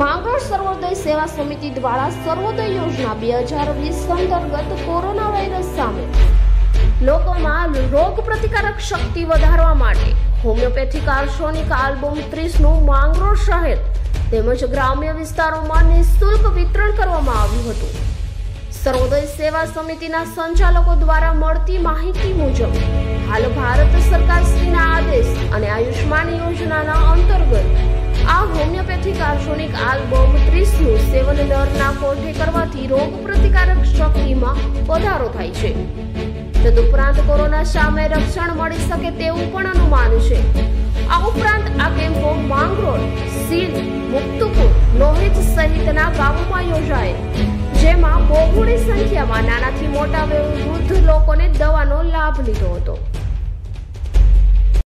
માંગરોળ સર્વોદય સેવા સમિતિ દ્વારા સર્વોદય યોજના બે હજાર વીસ અંતર્ગત કોરોના વાયરસ સામે. લોકોમાં રોગ પ્રતિકારક શક્તિ વધારવા માટે હોમિયોપેથિક આર્શોનિક આલ્બમ ત્રીસનું માંગરોળ શહેર તેમજ ગ્રામ્ય વિસ્તારોમાં નિઃશુલ્ક વિતરણ કરવામાં આવ્યું હતું. સર્વોદય સેવા સમિતિના સંચાલકો દ્વારા મળતી માહિતી મુજબ, હાલ ભારત સરકાર શ્રીના આદેશ અને આયુષ્માન યોજનાના અંતર્ગત ટર્મરિક આલ્બમ ત્રીસનું સેવન નરના કોઠે કરવાથી રોગ પ્રતિકારક શક્તિમાં વધારો થાય છે. તદુપરાંત કોરોના સામે રક્ષણ મળી શકે તેવું પણ અનુમાન છે. આ ઉપરાંત આ કેમ્પો માંગરોળ સીલ મુક્તપુર, લોહિત સહિતના ગામોમાં યોજાય. જેમાં બહોળી સંખ્યામાં નાનાથી મોટા વૃદ્ધ લોકોને દવાનો લાભ લીધો હતો.